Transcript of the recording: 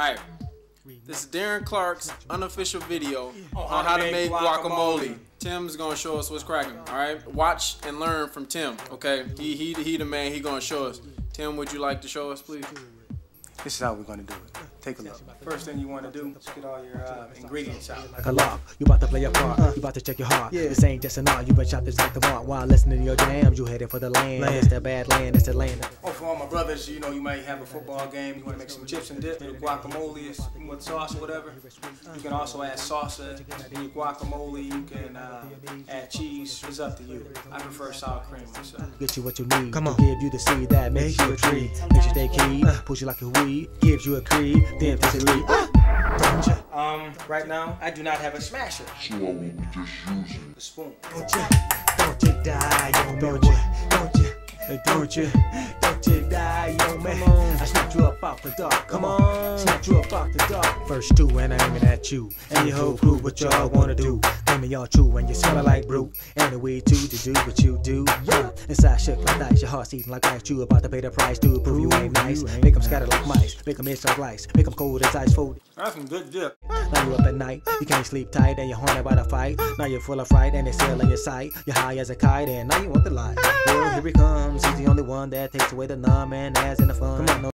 Alright. This is Darren Clark's unofficial video on how to make guacamole. Tim's gonna show us what's cracking. Alright? Watch and learn from Tim. Okay? He he he the man, he gonna show us. Tim, would you like to show us please? This is how we're gonna do it. Take a look. First thing you want to do is get all your uh, ingredients out. like a lock. You about to play a part. You about to check your heart. Yeah. This ain't just an art. You been shot this like the mark. While listening to your jams, you headed for the land. Land. It's the bad land. It's the land. Oh, for all my brothers, you know, you might have a football game. You want to make some chips and dip with guacamole with sauce or whatever. You can also add salsa in your guacamole. You can uh, add cheese. It's up to you. I prefer sour cream myself. Get you what you need. Come on. To give you the seed that makes you a tree. Makes you stay key. Push you like a weed. Gives you a creed. Then physically. Um, right now, I do not have a smasher. So I will be just using A spoon. Don't you, don't you die, yo, man. Don't you, don't you, don't you, don't you die, yo, man. I snatch you up off the dark. Come on, snatch you up off the dark. First two, and I'm aiming at you and your whole crew. What y'all wanna do? Claim me y'all true, and you smell like brew. And the way to to do what you do. Yeah. Inside shook like ice, your heart's eating like ice. You about to pay the price to prove you ain't nice. Make 'em scatter like mice, make make 'em itch like lice, make 'em cold as ice fold. That's some good dip. Now you up at night, you can't sleep tight, and you're haunted by the fight. Now you're full of fright, and it's still in your sight. You're high as a kite, and now you want the light. Well, here he comes. He's the only one that takes away the numb and adds in the fun. Come on, no